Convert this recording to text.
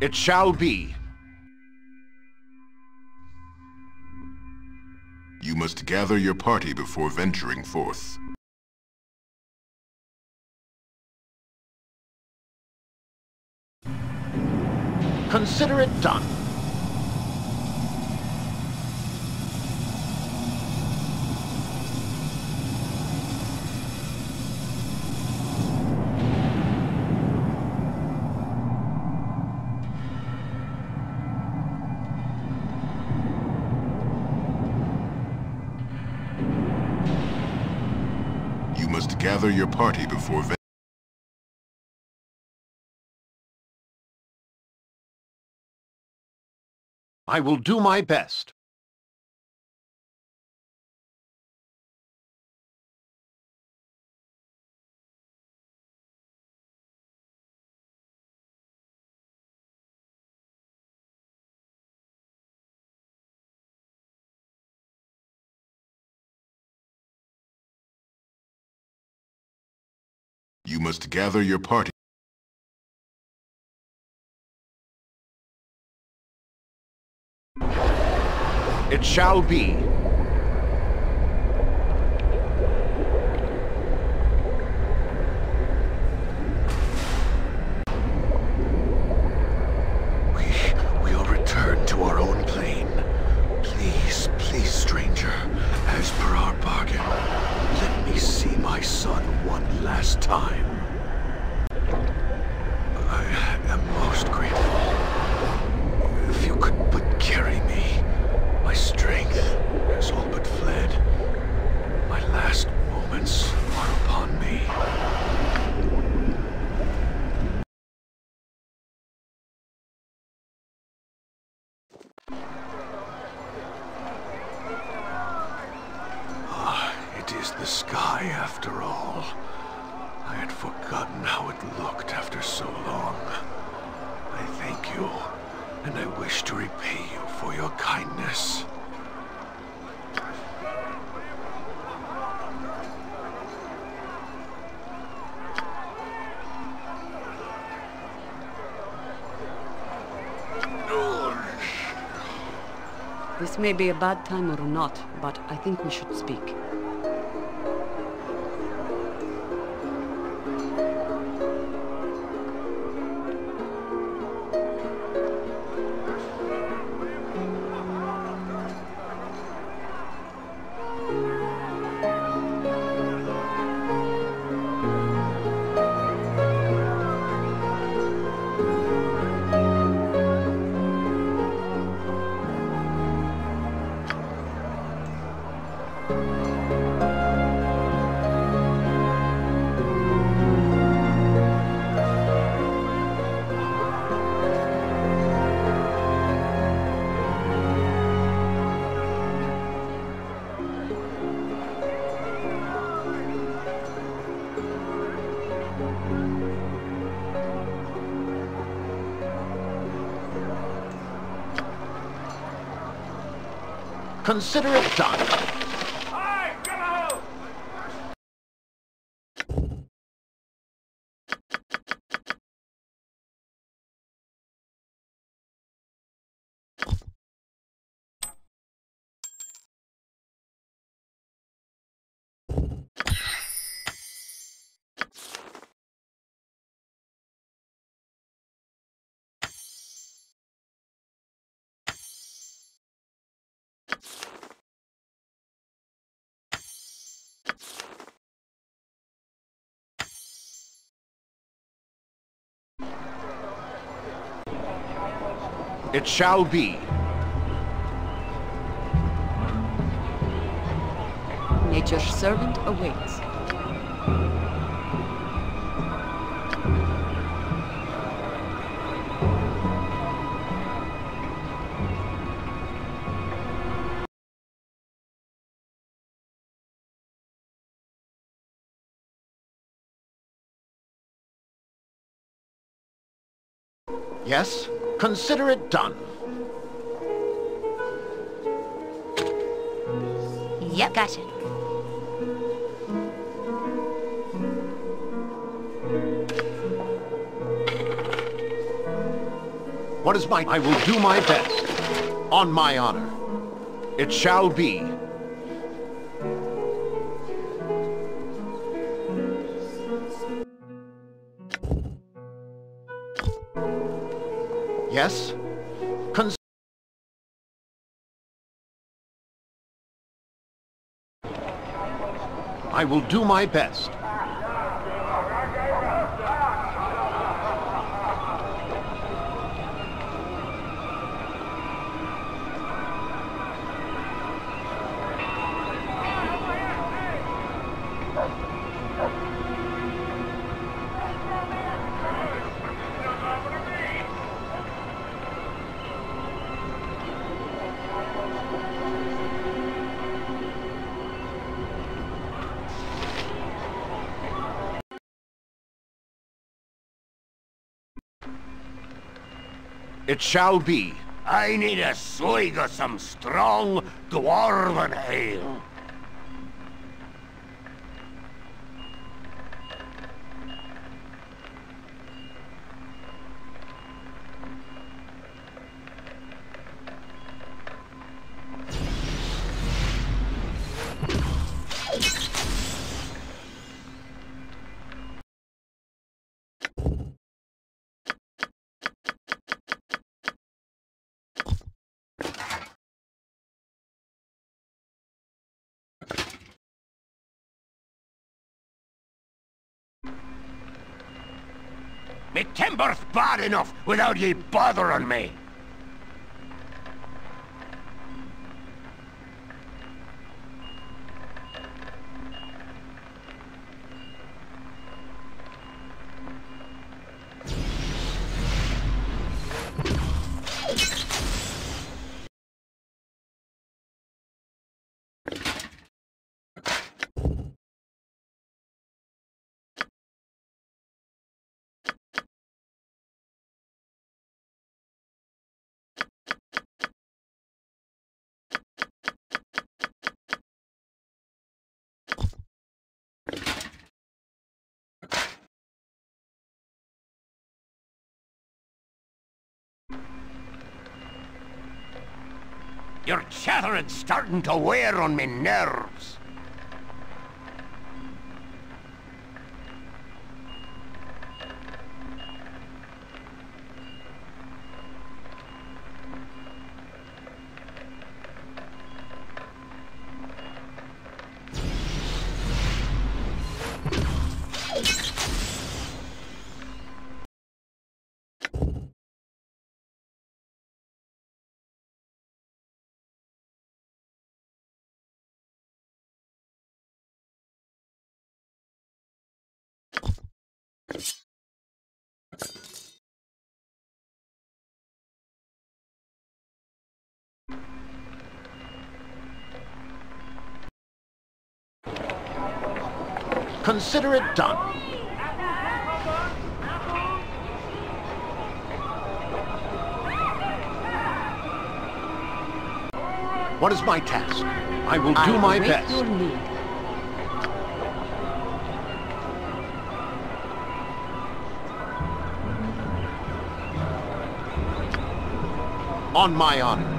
It shall be. You must gather your party before venturing forth. Consider it done. Gather your party before I will do my best. You must gather your party. It shall be. Last time. Forgotten how it looked after so long. I thank you, and I wish to repay you for your kindness. This may be a bad time or not, but I think we should speak. Consider it done. It shall be. Nature's servant awaits. Yes? Consider it done. Yep, gotcha. What is my... I will do my best. On my honor. It shall be. Yes? Cons I will do my best. It shall be. I need a swig of some strong dwarven ale. Me timber's bad enough without ye bothering me. Your chattering's starting to wear on me nerves. Consider it done. What is my task? I will do I my best. your need. On my honor.